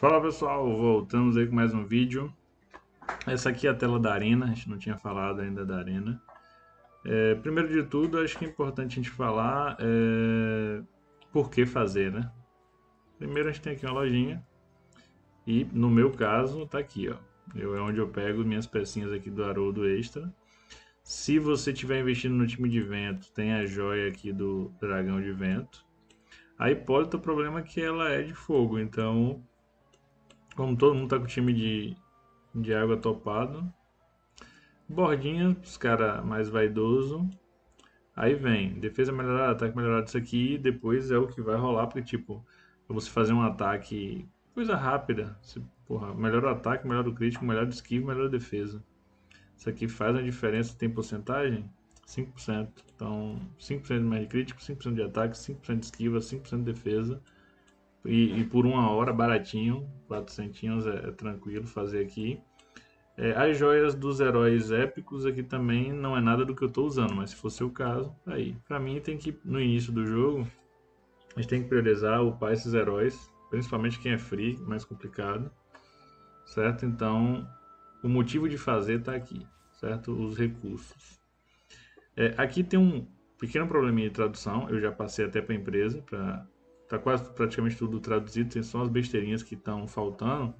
Fala pessoal, voltamos aí com mais um vídeo. Essa aqui é a tela da arena, a gente não tinha falado ainda da arena. É, primeiro de tudo, acho que é importante a gente falar é, por que fazer, né? Primeiro a gente tem aqui uma lojinha e no meu caso tá aqui, ó. Eu, é onde eu pego minhas pecinhas aqui do Haroldo Extra. Se você estiver investindo no time de vento, tem a joia aqui do dragão de vento. A hipólita, o problema é que ela é de fogo, então como todo mundo tá com o time de, de água topado. Bordinha, os caras mais vaidoso. Aí vem, defesa melhorada, ataque melhorado, isso aqui depois é o que vai rolar, porque tipo, pra você fazer um ataque, coisa rápida, se, porra, melhor o ataque, melhor o crítico, melhor o esquivo, melhor a defesa. Isso aqui faz uma diferença, tem porcentagem? 5%. Então, 5% mais de crítico, 5% de ataque, 5% de esquiva, 5% de defesa. E, e, por uma hora, baratinho, 400 é, é tranquilo fazer aqui. É, as joias dos heróis épicos aqui também não é nada do que eu estou usando, mas se fosse o caso, tá aí. Para mim tem que, no início do jogo, a gente tem que priorizar upar esses heróis, principalmente quem é free, mais complicado, certo? Então, o motivo de fazer está aqui, certo? Os recursos. É, aqui tem um pequeno probleminha de tradução, eu já passei até para a empresa para tá quase praticamente tudo traduzido, tem só as besteirinhas que estão faltando,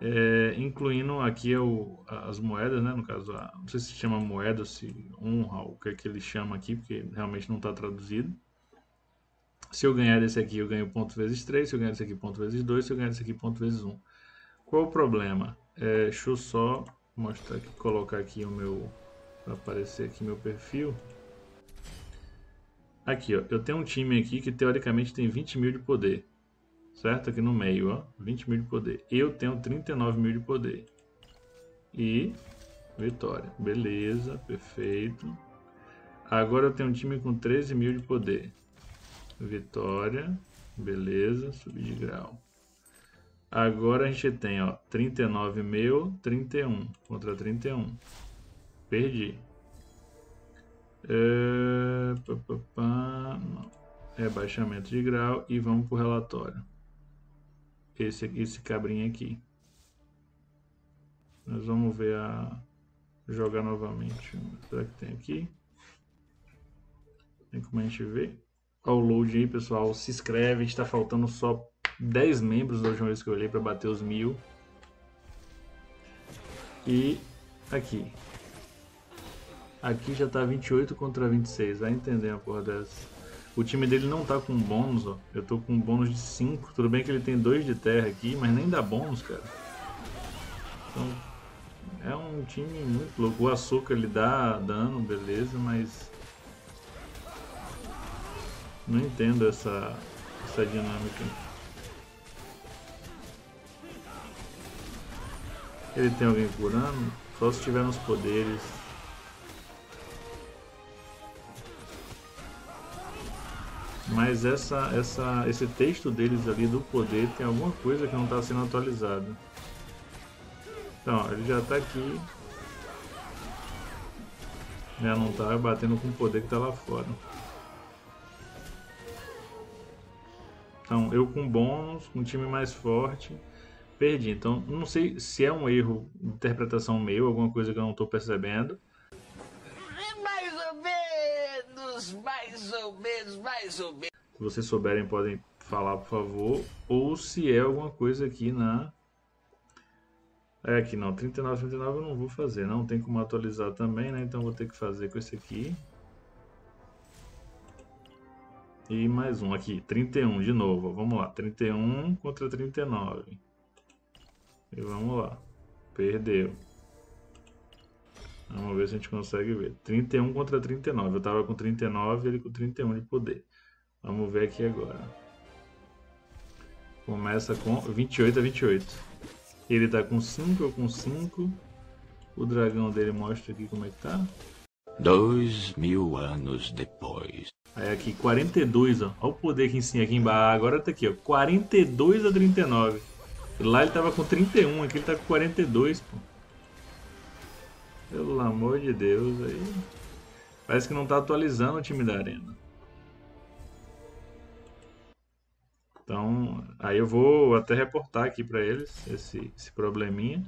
é, incluindo aqui é o, as moedas, né? No caso, a, não sei se chama moeda, se honra, o que é que ele chama aqui, porque realmente não está traduzido. Se eu ganhar desse aqui, eu ganho ponto vezes 3, se eu ganhar desse aqui, ponto vezes 2, se eu ganhar desse aqui, ponto vezes 1. Qual o problema? É, deixa eu só mostrar aqui, colocar aqui o meu, para aparecer aqui meu perfil. Aqui, ó, eu tenho um time aqui que teoricamente tem 20 mil de poder. Certo? Aqui no meio, ó, 20 mil de poder. Eu tenho 39 mil de poder. E vitória. Beleza, perfeito. Agora eu tenho um time com 13 mil de poder. Vitória, beleza, subir de grau. Agora a gente tem, ó, 39 mil, 31 contra 31. Perdi. É, é baixamento de grau e vamos para o relatório. Esse, esse cabrinho aqui. Nós vamos ver a jogar novamente. Será que tem aqui? Tem como a gente ver? Olha o load aí, pessoal. Se inscreve. Está faltando só 10 membros da última vez que eu olhei para bater os mil. E aqui. Aqui já tá 28 contra 26, vai entender a porra dessa. O time dele não tá com bônus, ó. Eu tô com bônus de 5. Tudo bem que ele tem 2 de terra aqui, mas nem dá bônus, cara. Então, é um time muito louco. O açúcar ele dá dano, beleza, mas... Não entendo essa, essa dinâmica. Ele tem alguém curando? Só se tiver nos poderes. Mas essa, essa, esse texto deles ali do poder tem alguma coisa que não está sendo atualizada. Então, ele já está aqui. Já não está batendo com o poder que está lá fora. Então, eu com bônus, com um time mais forte, perdi. Então, não sei se é um erro de interpretação meu, alguma coisa que eu não estou percebendo. Mais ou menos, mais ou menos, mais ou menos. Se vocês souberem, podem falar, por favor. Ou se é alguma coisa aqui na... É aqui não, 39, 39 eu não vou fazer, não tem como atualizar também, né? Então vou ter que fazer com esse aqui. E mais um aqui, 31 de novo, vamos lá, 31 contra 39. E vamos lá, perdeu. Vamos ver se a gente consegue ver. 31 contra 39. Eu tava com 39 e ele com 31 de poder. Vamos ver aqui agora. Começa com 28 a 28. Ele tá com 5, eu com 5. O dragão dele mostra aqui como é que tá. Dois mil anos depois. Aí aqui 42, ó. Olha o poder que ensina aqui embaixo. Agora tá aqui, ó. 42 a 39. Lá ele tava com 31, aqui ele tá com 42, pô. Pelo amor de Deus, aí. Parece que não tá atualizando o time da arena. Então, aí eu vou até reportar aqui para eles esse, esse probleminha.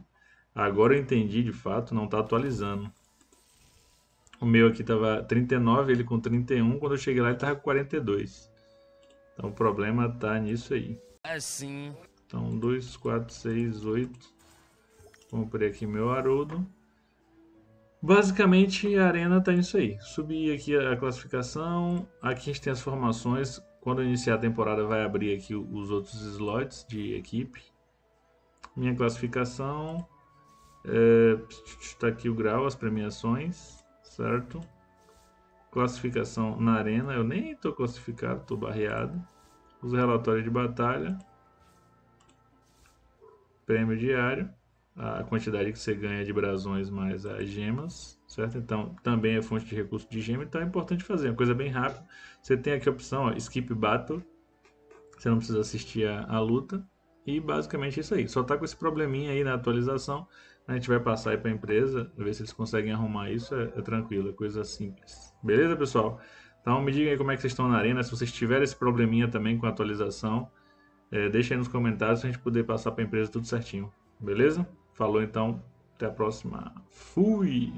Agora eu entendi de fato, não está atualizando. O meu aqui tava 39, ele com 31. Quando eu cheguei lá, ele tava com 42. Então o problema tá nisso aí. Assim. Então 2, 4, 6, 8. Comprei aqui meu Haroldo. Basicamente a arena tá nisso aí. Subi aqui a classificação. Aqui a gente tem as formações. Quando iniciar a temporada vai abrir aqui os outros slots de equipe. Minha classificação. Está é, aqui o grau, as premiações, certo? Classificação na arena, eu nem estou classificado, estou barreado. Os relatórios de batalha. Prêmio diário. A quantidade que você ganha de brasões mais as gemas, certo? Então, também é fonte de recurso de gema, então é importante fazer. Uma coisa bem rápida. Você tem aqui a opção, ó, Skip Battle. Você não precisa assistir a, a luta. E basicamente é isso aí. Só tá com esse probleminha aí na atualização. A gente vai passar aí para a empresa, ver se eles conseguem arrumar isso. É, é, tranquilo, é coisa simples. Beleza, pessoal? Então me digam aí como é que vocês estão na arena. Se vocês tiverem esse probleminha também com a atualização, é, deixem aí nos comentários para a gente poder passar para a empresa tudo certinho. Beleza? Falou então. Até a próxima. Fui!